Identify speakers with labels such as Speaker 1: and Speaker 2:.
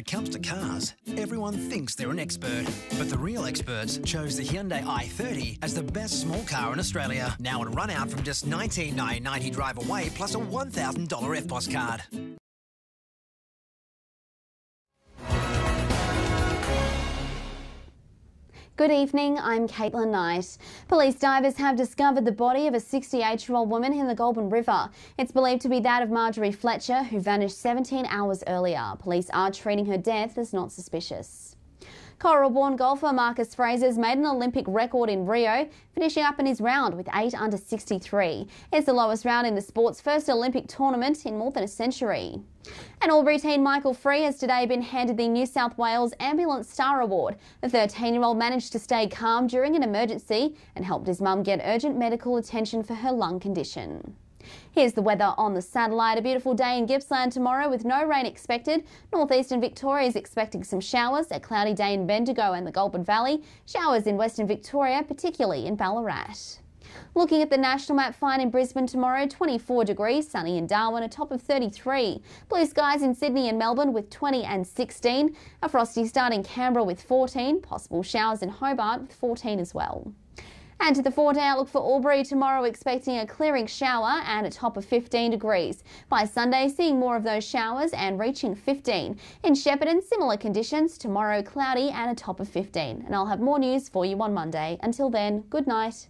Speaker 1: it comes to cars, everyone thinks they're an expert. But the real experts chose the Hyundai i30 as the best small car in Australia. Now on run out from just $19,990 drive away plus a $1,000 EFTPOS card.
Speaker 2: Good evening, I'm Caitlin Knight. Police divers have discovered the body of a 68 year old woman in the Goulburn River. It's believed to be that of Marjorie Fletcher, who vanished 17 hours earlier. Police are treating her death as not suspicious. Corowa-born golfer Marcus Fraser's made an Olympic record in Rio, finishing up in his round with 8 under 63. It's the lowest round in the sport's first Olympic tournament in more than a century. And Albury teen Michael Free has today been handed the New South Wales Ambulance Star Award. The 13-year-old managed to stay calm during an emergency and helped his mum get urgent medical attention for her lung condition. Here's the weather on the satellite. A beautiful day in Gippsland tomorrow with no rain expected. Northeastern Victoria is expecting some showers. A cloudy day in Bendigo and the Goulburn Valley. Showers in Western Victoria, particularly in Ballarat. Looking at the national map, fine in Brisbane tomorrow, 24 degrees, sunny in Darwin, a top of 33. Blue skies in Sydney and Melbourne with 20 and 16. A frosty start in Canberra with 14. Possible showers in Hobart with 14 as well. And to the four day outlook for Albury tomorrow, expecting a clearing shower and a top of 15 degrees. By Sunday, seeing more of those showers and reaching 15. In Shepparton, similar conditions. Tomorrow, cloudy and a top of 15. And I'll have more news for you on Monday. Until then, good night.